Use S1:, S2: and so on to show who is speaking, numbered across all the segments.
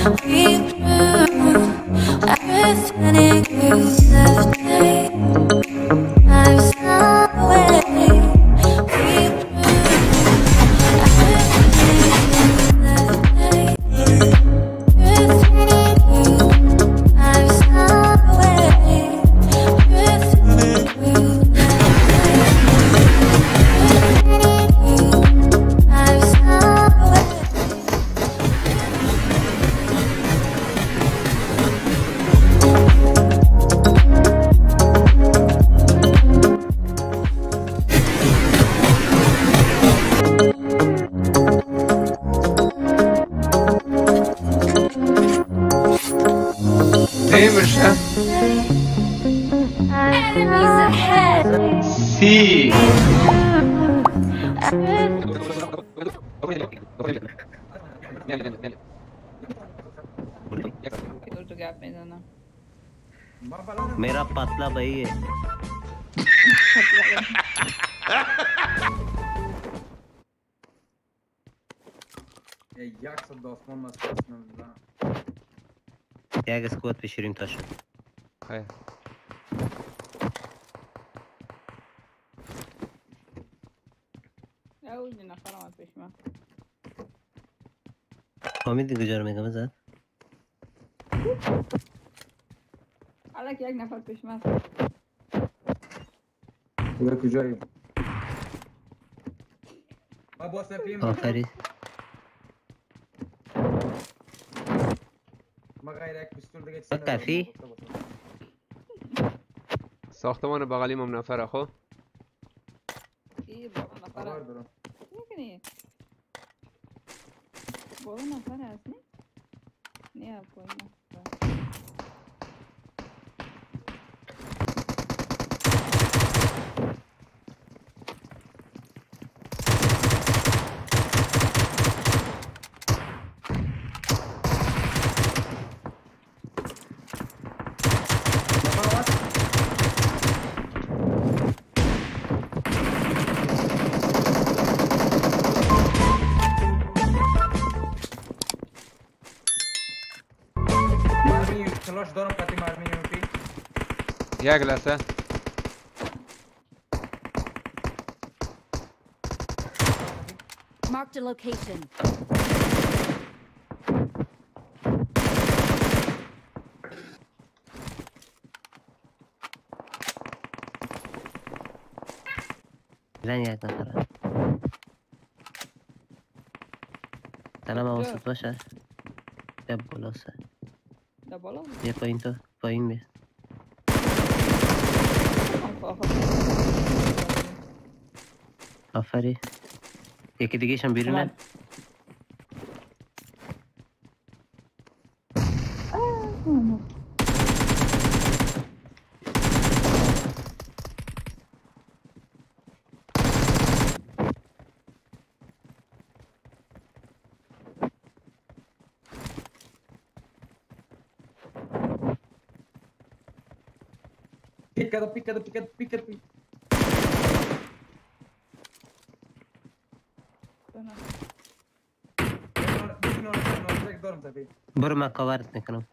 S1: Keep
S2: मेरा पतला भाई है
S3: Jak să dau
S2: spun mă spus, nu da.
S4: Ia
S1: găscut pe șirim tașul. Hai.
S2: حامید کجا رو میگم زد
S1: حالا که یک نفر پیش من.
S3: Kurde, kujایی. ما با سفیم
S2: آفرین.
S3: ما غیر یک پستول دیگه
S2: با کافی؟
S4: ساختمان بغلیم هم نفره خب؟
S1: ای بابا نفر Boyun
S3: atar Ersin. Ne yap boyun? Ja
S4: klasę. Eh?
S5: Marked a location.
S2: Güven yerden tara. Tarama vosotros ya. Ya bolosa.
S1: ¿Ya bolosa?
S2: Ya pointo, poin. अफरे එකදිගේ
S1: ශම්බිරන Oh,
S2: no. یکی دیگه هم بیرونه
S3: پیک کرده پیک کرده پیک کرده پیک کرده پیک دارم سفیم
S2: برو من کاورت میکنم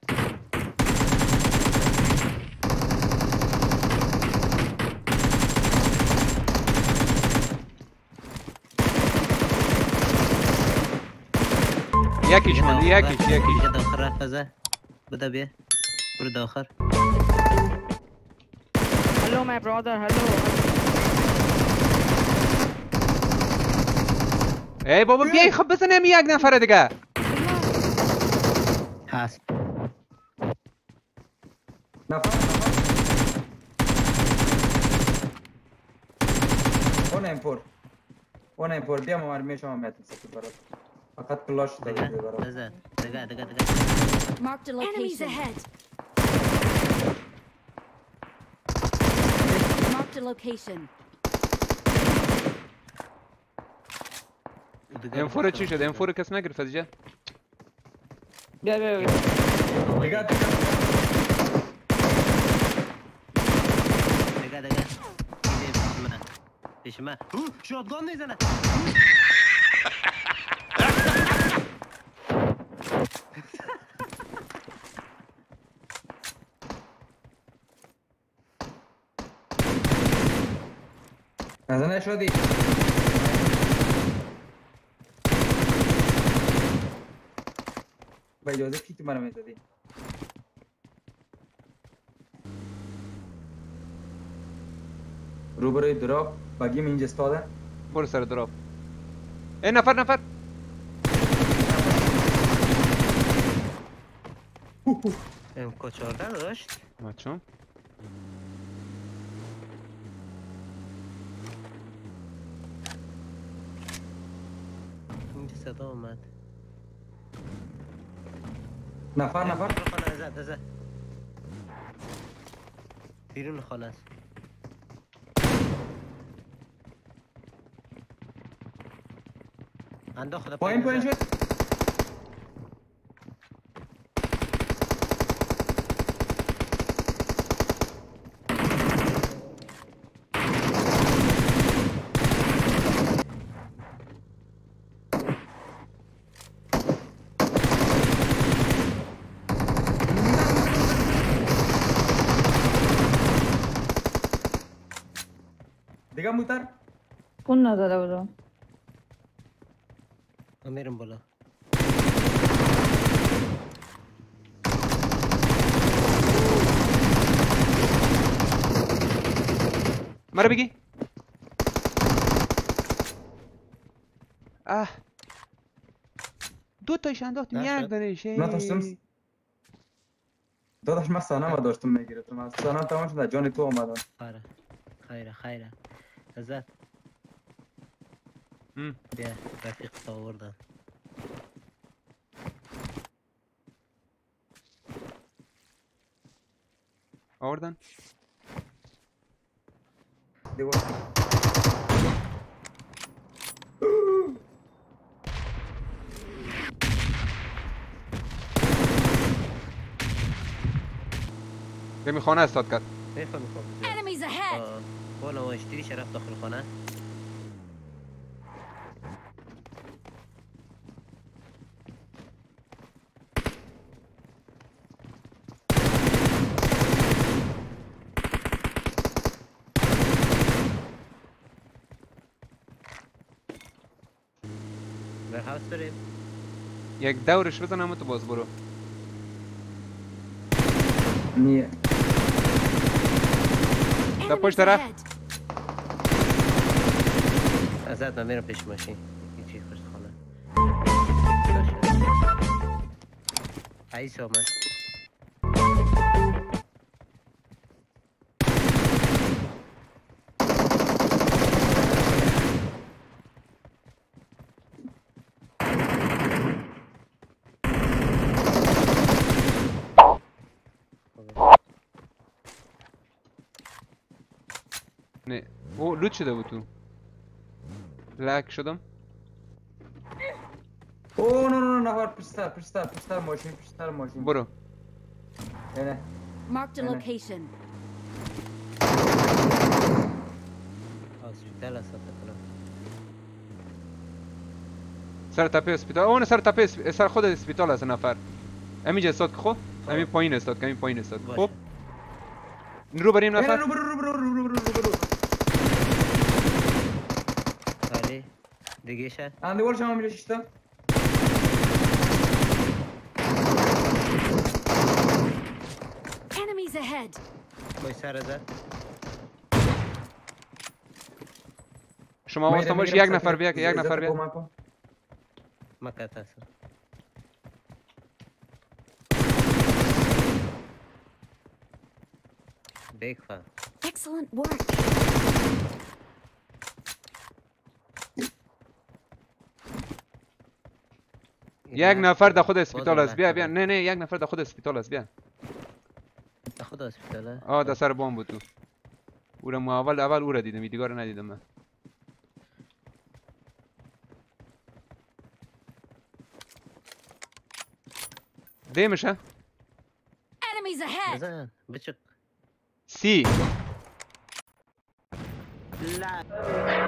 S4: یکیش من یکیش یکیش
S2: اینجا داخل رفت ازه بده بیا برو داخل
S1: Hello, my brother. Hello.
S4: Ej, bo biej, chodź bez enemy, jak
S2: na
S3: faredykę. Has. One M4. One M4. Bia mă armie și mă metă să te părăt. Păcat
S2: că
S3: luași
S2: de aici de Mark
S5: the location.
S6: Enemies ahead.
S5: Marked a location.
S4: M4 çıkıyor.
S1: M4'ü kesmeye gir
S3: sadece. Gel
S2: gel gel. Dikkat dikkat. Dikkat dikkat. Peşime. Hı, shotgun ne
S3: zana? شدی با اجازه کی تو منو می‌زدی روبروی دراپ بگیم اینجا استاده.
S4: برو سر دراپ. ای نفر نفر.
S2: ام 14 داشت؟
S4: ماچون
S2: اینجا صدا اومد.
S3: نفر نفر.
S2: خانه زد زد بیرون خانه است انداخته
S3: پایین پایین. شد. دیگه موتر
S1: اون نزده بودم
S2: من میرم بالا
S4: مرا بگی اه دو تایش انداختیم. یک دانش
S3: نه داشتم داداش من سانه ما داشتم می‌گرفتم از سانه تمام شد جان تو آمدن
S2: خیره خیره خیره
S4: هم.
S2: بیا رفیق تا آوردم
S4: آوردن
S3: دیوار
S4: دمی خانه استاد کرد
S5: Enemies ahead!
S2: بالا و اشتری شرف داخل خانه. هاوس بریم.
S4: یک دورش بزنم و تو باز برو.
S3: نیه
S4: پشت طرف.
S2: ازت من میرم پیش ماشین هیچی خوش خانه عیسی آمد
S4: نه او لوت شده بود تو. لک شدم.
S3: اوه نه نه نه نفر پشتر پشتر پشتر ماشین پشتر ماشین.
S4: برو.
S3: نه نه
S5: Marked a
S3: Ene.
S5: location.
S2: هاسپیتال است فکر کنم
S4: سر تپه اسپیتال اون سر تپه. سر خود اسپیتال هست نفر. همینجا استاد که خب؟ همین پایین استاد همین پایین استاد. خب؟ رو بریم نفر.
S3: رو برو رو برو رو برو.
S2: دیگه شه
S3: آن دیوار شما میره ششتا
S5: Enemies ahead!
S2: کوی سر زد
S4: شما واسه باش یک نفر بیا که یک نفر بیا
S2: مکت هستم بیگ فهم
S5: Excellent work!
S4: یک نفر در خود اسپیتال است. بیا بیا. نه نه یک نفر در خود اسپیتال است. بیا.
S2: خود هسپیتاله
S4: آه در سر بام بود تو. او را ما اول اول او را دیدم. دیگه رو ندیدم من. دیمشه؟
S5: Enemies ahead!
S2: بزن. بچک
S4: سی.